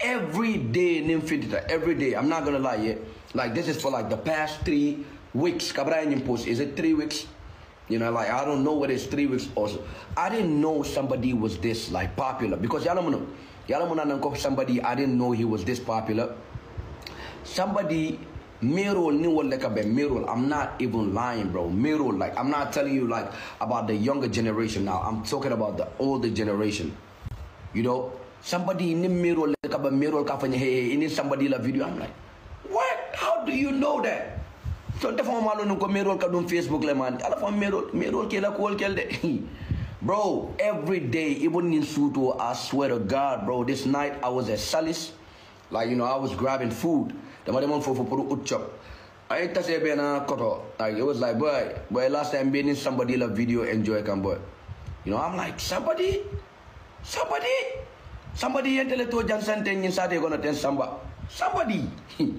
Every day in Infinita, every day. I'm not gonna lie yet. Like this is for like the past three weeks. Kabrayang post. Is it three weeks? You know, like I don't know what it's three weeks also. I didn't know Sambadi was this like popular because y'all know y'all know Sambadi I didn't know he was this popular. Somebody Mirror ni wala ka be mirror. I'm not even lying, bro. Mirror, like I'm not telling you like about the younger generation now. I'm talking about the older generation. You know, somebody in the mirror like a mirror hey in Sambadi la video. I'm like, what? How do you know that? So defo malo nung ko mirror ka dun Facebook le man. Ala fa mirror mirror kila cool kel de. Bro, every day, even in Suto, I swear to God, bro, this night I was at Salis. Like, you know, I was grabbing food dama demoon foofu pour ut chop ay tase benn koto like it was like boy boy last time being in Sambadi la video enjoy kan boy you know I'm like somebody somebody somebody yentele to jansante nyin sate gonna ten samba somebody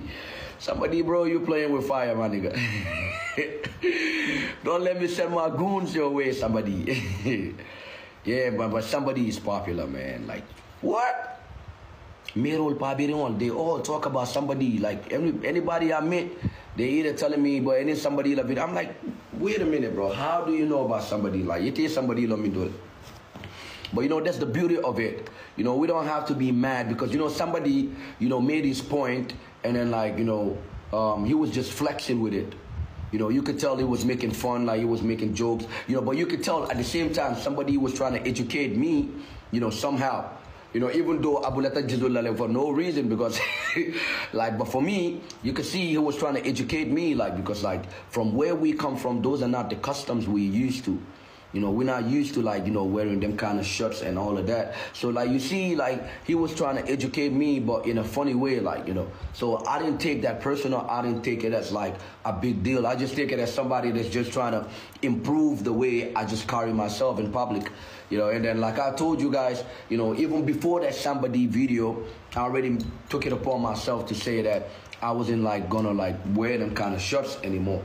Sambadi bro you playing with fire my nigga don't let me send my goons your way Sambadi yeah but, but Sambadi is popular man like what Mirul Pabirimol, they all talk about Sambadi, like any, anybody I meet, they either telling me, but any somebody love it. I'm like, wait a minute, bro. How do you know about Sambadi? Like, it is somebody love me do it. But you know, that's the beauty of it. You know, we don't have to be mad because, you know, Sambadi, you know, made his point and then like, you know, um, he was just flexing with it. You know, you could tell he was making fun, like he was making jokes, you know, but you could tell at the same time Sambadi was trying to educate me, you know, somehow. You know, even though Abuleta Jizulale for no reason, because, like, but for me, you could see he was trying to educate me, like, because, like, from where we come from, those are not the customs we used to. You know, we're not used to like, you know, wearing them kind of shirts and all of that. So like you see, like he was trying to educate me, but in a funny way, like, you know. So I didn't take that personal. I didn't take it as like a big deal. I just take it as somebody that's just trying to improve the way I just carry myself in public. You know, and then like I told you guys, you know, even before that Sambadi video, I already took it upon myself to say that I wasn't like gonna like wear them kind of shirts anymore.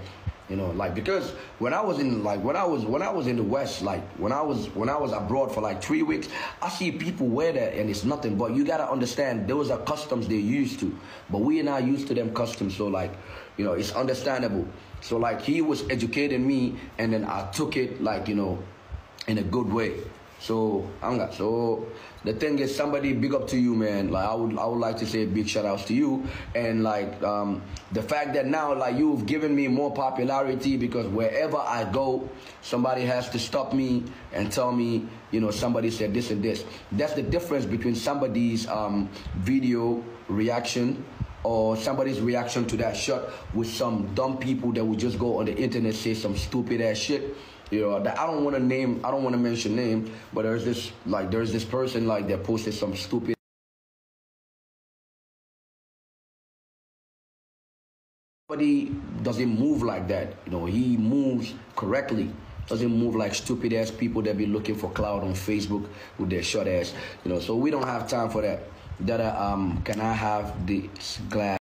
You know, like because when I was in like when I was when I was in the West, like when I was when I was abroad for like three weeks, I see people wear that and it's nothing. But you gotta understand those are customs they're used to. But we are not used to them customs, so like, you know, it's understandable. So like he was educating me and then I took it like, you know, in a good way. So I'm not so the thing is Sambadi big up to you man. Like i would i would like to say a big shout outs to you. And like um, the fact that now like you've given me more popularity because wherever i go somebody has to stop me and tell me you know somebody said this and this. That's the difference between Sambadi's um, video reaction or Sambadi's reaction to that shot with some dumb people that would just go on the internet say some stupid ass shit you know, that I don't want to name, I don't want to mention name, but there's this like there's this person like that posted some stupid. Sambadi doesn't move like that. You know, he moves correctly. Doesn't move like stupid ass people that be looking for cloud on Facebook with their short ass. You know, so we don't have time for that. That uh, um, can I have this glass?